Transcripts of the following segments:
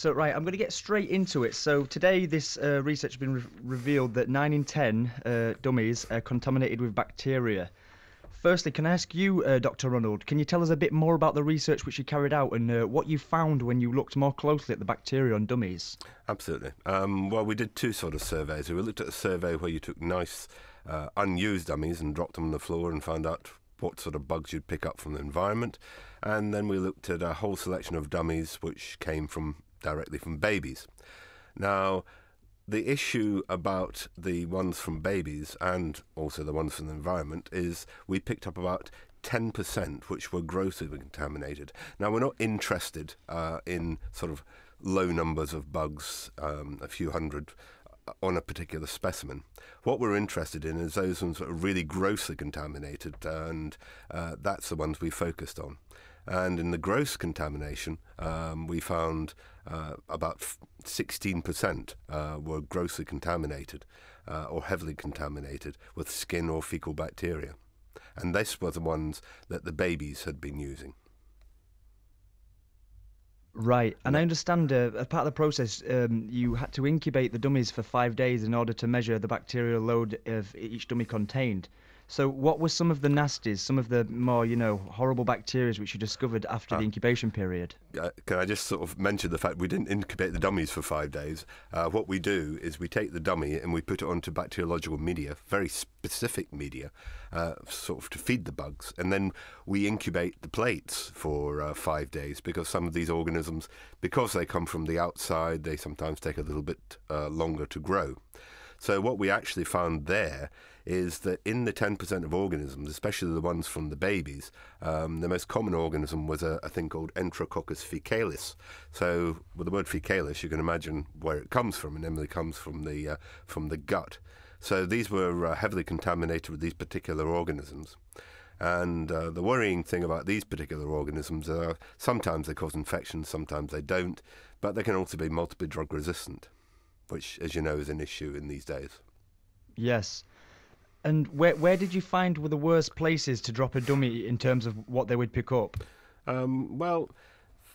So, right, I'm going to get straight into it. So, today, this uh, research has been re- revealed that 9 in 10 uh, dummies are contaminated with bacteria. Firstly, can I ask you, uh, Dr. Ronald, can you tell us a bit more about the research which you carried out and uh, what you found when you looked more closely at the bacteria on dummies? Absolutely. Um, well, we did two sort of surveys. We looked at a survey where you took nice, uh, unused dummies and dropped them on the floor and found out what sort of bugs you'd pick up from the environment. And then we looked at a whole selection of dummies which came from directly from babies. Now, the issue about the ones from babies and also the ones from the environment is we picked up about 10% which were grossly contaminated. Now, we're not interested uh, in sort of low numbers of bugs, um, a few hundred uh, on a particular specimen. What we're interested in is those ones that are really grossly contaminated, and uh, that's the ones we focused on. And in the gross contamination, um, we found uh, about 16% uh, were grossly contaminated uh, or heavily contaminated with skin or fecal bacteria. And this were the ones that the babies had been using. Right, and I understand uh, as part of the process, um, you had to incubate the dummies for five days in order to measure the bacterial load of each dummy contained. So, what were some of the nasties, some of the more, you know, horrible bacteria which you discovered after the ah. incubation period? Uh, can I just sort of mention the fact we didn't incubate the dummies for five days? Uh, what we do is we take the dummy and we put it onto bacteriological media, very specific media, uh, sort of to feed the bugs, and then we incubate the plates for uh, five days because some of these organisms, because they come from the outside, they sometimes take a little bit uh, longer to grow. So what we actually found there is that in the 10% of organisms, especially the ones from the babies, um, the most common organism was a, a, thing called Enterococcus faecalis. So with the word faecalis, you can imagine where it comes from, and Emily comes from the uh, from the gut. So these were uh, heavily contaminated with these particular organisms. And uh, the worrying thing about these particular organisms are sometimes they cause infections, sometimes they don't, but they can also be multiply drug resistant which, as you know, is an issue in these days. Yes. And where where did you find were the worst places to drop a dummy in terms of what they would pick up? Um, well,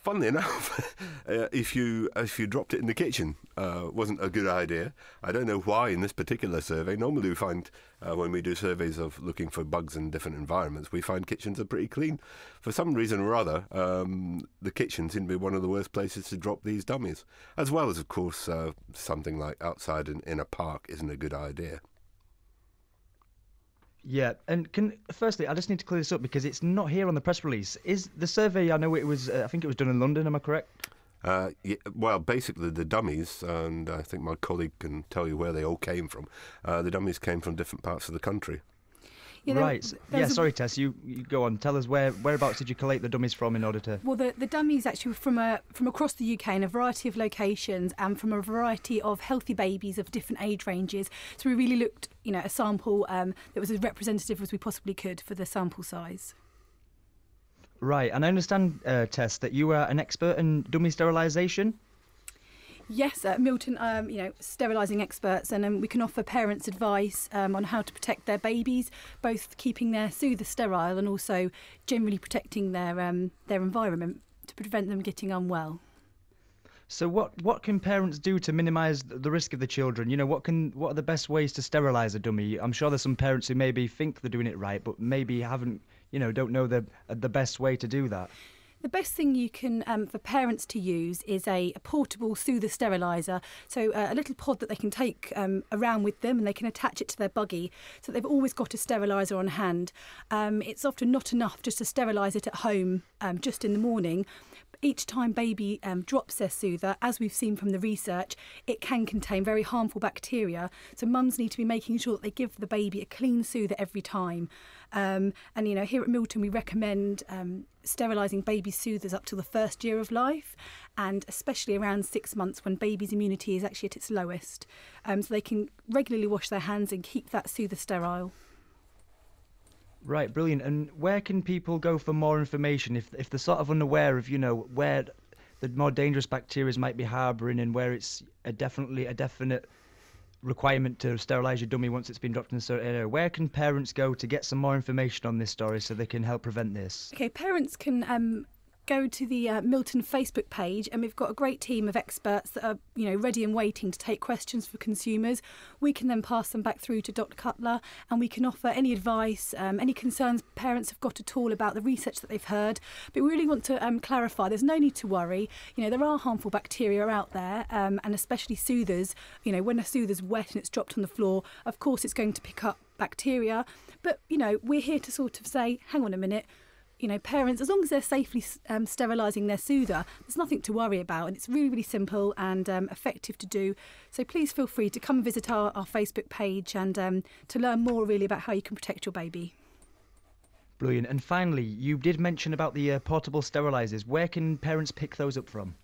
funnily enough, uh, if you if you dropped it in the kitchen, uh, wasn't a good idea. I don't know why in this particular survey. Normally, we find uh, when we do surveys of looking for bugs in different environments, we find kitchens are pretty clean. For some reason or other, um, the kitchen seemed to be one of the worst places to drop these dummies, as well as, of course, uh, something like outside in, in a park isn't a good idea. Yeah, and can firstly, I just need to clear this up because it's not here on the press release. Is the survey? I know it was. Uh, I think it was done in London. Am I correct? Uh, yeah, well, basically the dummies, and I think my colleague can tell you where they all came from. Uh, the dummies came from different parts of the country. Yeah, right. yeah, sorry, Tess. You, you go on. Tell us where whereabouts did you collect the dummies from in order to? Well, the, the dummies actually from a, from across the UK in a variety of locations and from a variety of healthy babies of different age ranges. So we really looked, you know, a sample um, that was as representative as we possibly could for the sample size. Right, and I understand, uh, Tess, that you are an expert in dummy sterilisation. Yes, at Milton, um, you know, sterilising experts, and um, we can offer parents advice um, on how to protect their babies, both keeping their soother sterile and also generally protecting their um, their environment to prevent them getting unwell. So what what can parents do to minimise the risk of the children? You know, what can what are the best ways to sterilise a dummy? I'm sure there's some parents who maybe think they're doing it right, but maybe haven't, you know, don't know the the best way to do that. The best thing you can um, for parents to use is a, a portable soother steriliser. So uh, a little pod that they can take um, around with them, and they can attach it to their buggy, so they've always got a steriliser on hand. Um, it's often not enough just to sterilise it at home, um, just in the morning each time baby um, drops their soother, as we've seen from the research, it can contain very harmful bacteria. So mums need to be making sure that they give the baby a clean soother every time. Um, and you know, here at Milton, we recommend sterilising baby soothers up to the first year of life, and especially around six months when baby's immunity is actually at its lowest. Um, so they can regularly wash their hands and keep that soother sterile. Right, brilliant. And where can people go for more information if if they're sort of unaware of you know where the more dangerous bacteria might be harbouring and where it's a definitely a definite requirement to sterilise your dummy once it's been dropped in a certain area. Where can parents go to get some more information on this story so they can help prevent this? Okay, parents can um, go to the uh, Milton Facebook page, and we've got a great team of experts that are, you know, ready and waiting to take questions for consumers. We can then pass them back through to Dr. Cutler, and we can offer any advice, um, any concerns parents have got at all about the research that they've heard. But we really want to um, clarify: there's no need to worry. You know, there are harmful bacteria out there, um, and especially soothers. You know, when a soother's wet and it's dropped on the floor, of course it's going to pick up bacteria. But you know, we're here to sort of say, hang on a minute you know, parents, as long as they're safely um, sterilising their soother, there's nothing to worry about. And it's really, really simple and um, effective to do. So please feel free to come visit our, our Facebook page and um, to learn more really about how you can protect your baby. Brilliant. And finally, you did mention about the uh, portable sterilisers. Where can parents pick those up from?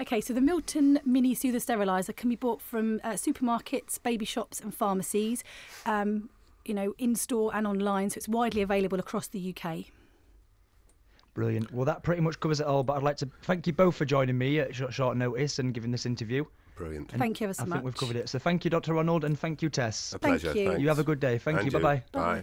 Okay, so the Milton Mini Soother Steriliser can be bought from uh, supermarkets, baby shops, and pharmacies. Um, you know, in store and online, so it's widely available across the UK. Brilliant. Well, that pretty much covers it all. But I'd like to thank you both for joining me at short, short notice and giving this interview. Brilliant. And Thank you ever so I much. think we've covered it. So thank you, Dr. Ronald, and thank you, Tess. A Thank pleasure. you. You have a good day. Thank And you. Bye bye. Bye.